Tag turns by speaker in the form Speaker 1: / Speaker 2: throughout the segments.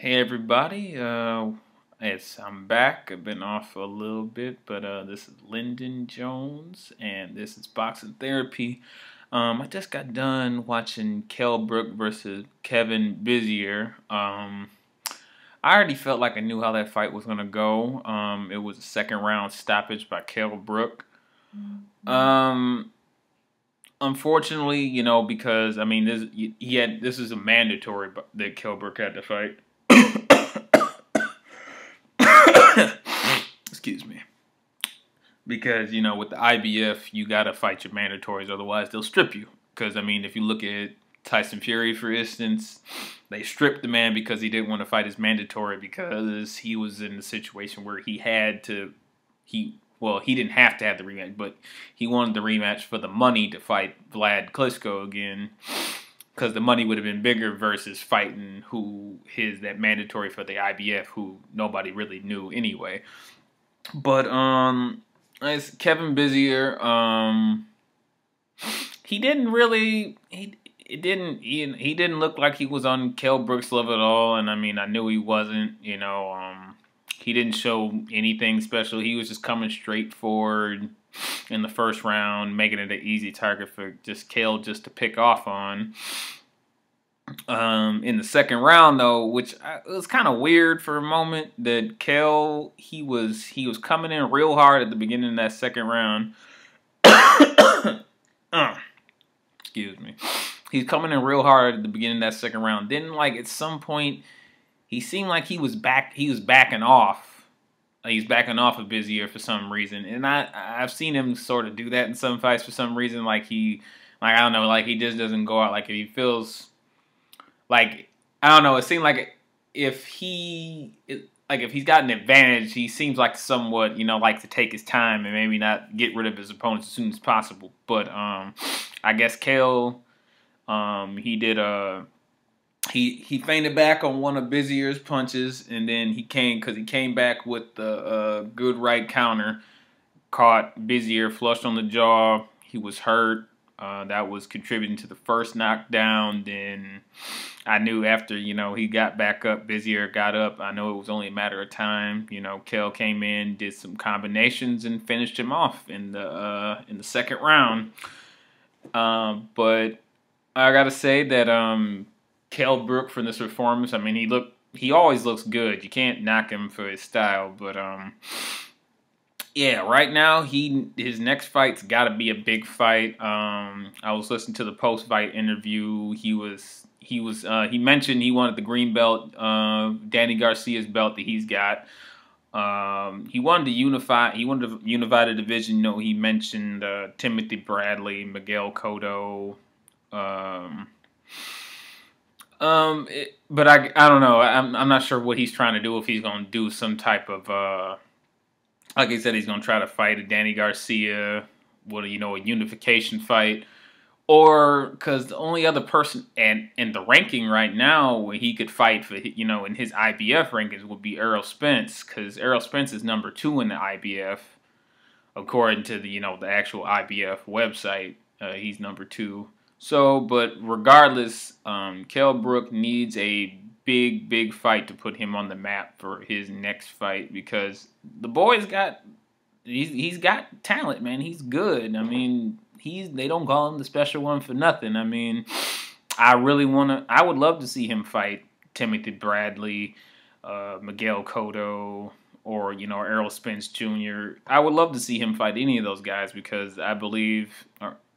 Speaker 1: Hey everybody, uh, it's I'm back. I've been off a little bit, but uh, this is Lyndon Jones, and this is Boxing Therapy. Um, I just got done watching Kell Brook versus Kevin Bizier. Um, I already felt like I knew how that fight was gonna go. Um, it was a second round stoppage by Kell Brook. Um, unfortunately, you know, because I mean, this he had this is a mandatory that Kell Brook had to fight. Excuse me. Because, you know, with the IBF, you got to fight your mandatories, otherwise they'll strip you. Because, I mean, if you look at Tyson Fury, for instance, they stripped the man because he didn't want to fight his mandatory because he was in a situation where he had to, he, well, he didn't have to have the rematch, but he wanted the rematch for the money to fight Vlad Klitschko again because the money would have been bigger versus fighting who his that mandatory for the IBF who nobody really knew anyway. But um, as Kevin Bizier. um, he didn't really he it didn't he, he didn't look like he was on Kell Brooks level at all, and I mean I knew he wasn't. You know, um, he didn't show anything special. He was just coming straight forward in the first round, making it an easy target for just Kell just to pick off on. Um, in the second round, though, which I, it was kind of weird for a moment that Kell he was he was coming in real hard at the beginning of that second round. uh, excuse me. He's coming in real hard at the beginning of that second round. Then, like at some point, he seemed like he was back. He was backing off he's backing off a of Bizier for some reason, and I I've seen him sort of do that in some fights for some reason. Like he, like I don't know, like he just doesn't go out. Like if he feels like I don't know, it seemed like if he like if he's got an advantage, he seems like somewhat you know like to take his time and maybe not get rid of his opponents as soon as possible. But um, I guess Kell, um, he did a he he feinted back on one of Bizier's punches, and then he came because he came back with the uh, good right counter, caught Bizier flushed on the jaw. He was hurt. Uh, that was contributing to the first knockdown. Then I knew after you know he got back up, Bizier got up. I know it was only a matter of time. You know, Kell came in, did some combinations, and finished him off in the uh, in the second round. Um, but I gotta say that um, Kell Brook from this performance. I mean, he look he always looks good. You can't knock him for his style, but um, yeah, right now he his next fight's got to be a big fight. Um, I was listening to the post fight interview. He was he was uh, he mentioned he wanted the green belt, uh, Danny Garcia's belt that he's got. Um, he wanted to unify. He wanted to unify the division. You know, he mentioned uh, Timothy Bradley, Miguel Cotto. Um, um, it, but I, I don't know. I'm, I'm not sure what he's trying to do. If he's going to do some type of, uh, like he said, he's going to try to fight a Danny Garcia, what you know, a unification fight, or because the only other person and in the ranking right now where he could fight for, you know, in his IBF rankings would be Errol Spence, because Errol Spence is number two in the IBF, according to the, you know, the actual IBF website. Uh, he's number two. So, but regardless, um, Kell Brook needs a big, big fight to put him on the map for his next fight because the boy's got he's he's got talent, man. He's good. I mean, he's they don't call him the special one for nothing. I mean, I really want to. I would love to see him fight Timothy Bradley, uh, Miguel Cotto, or you know Errol Spence Jr. I would love to see him fight any of those guys because I believe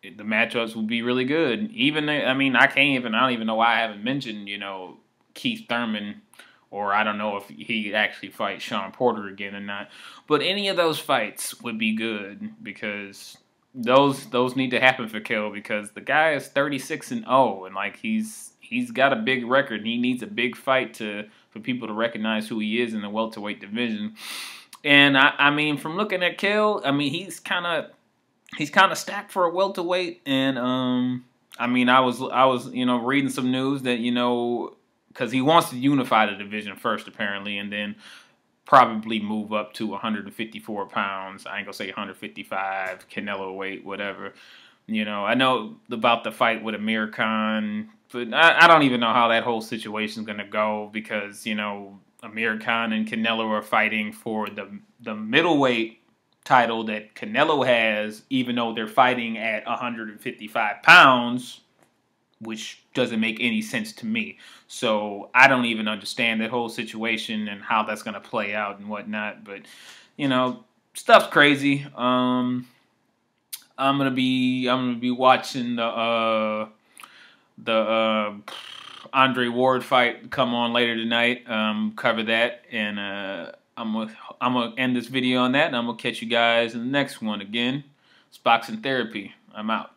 Speaker 1: the matchups will be really good. Even I mean, I can't even I don't even know why I haven't mentioned you know Keith Thurman, or I don't know if he actually fights Sean Porter again or not. But any of those fights would be good because those those need to happen for Kell because the guy is thirty six and 0 and like he's he's got a big record. And he needs a big fight to for people to recognize who he is in the welterweight division. And I, I mean, from looking at Kell, I mean, he's kind of he's kind of stacked for a welterweight, and um, I mean, I was I was you know reading some news that you know because he wants to unify the division first apparently, and then probably move up to 154 pounds. I ain't gonna say 155 Canelo weight, whatever. You know, I know about the fight with Amir Khan, but I, I don't even know how that whole situation's to go because you know Amir Khan and Canelo are fighting for the the middleweight title that Canelo has, even though they're fighting at 155 pounds, which doesn't make any sense to me. So I don't even understand that whole situation and how that's going to play out and whatnot. But you know, stuff's crazy. Um, I'm gonna be I'm gonna be watching the uh, the uh, Andre Ward fight come on later tonight. Um, cover that, and uh, I'm gonna I'm gonna end this video on that, and I'm gonna catch you guys in the next one again. It's boxing therapy. I'm out.